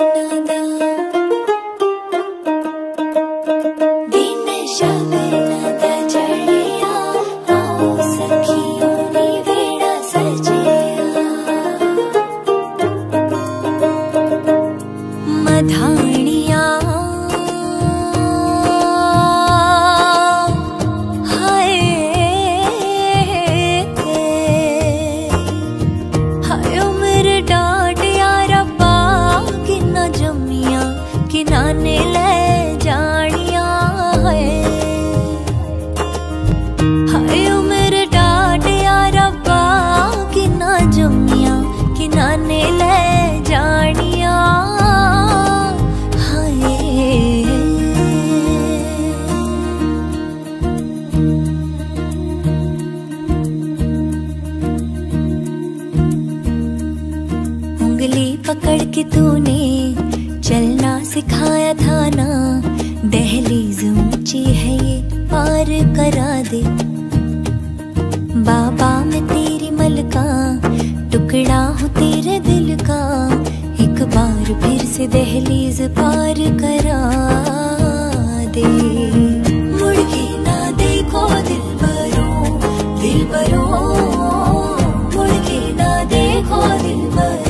Another जुम्मियाँ कि ले जानिया। हाय। उंगली पकड़ के तूने चलना सिखाया था ना, दहलीज ऊँची है ये पार करा दे। से दहलीज पार करा दे। मुड़के ना देखो दिल भरो दिल भरो मुड़के ना देखो दिल परो।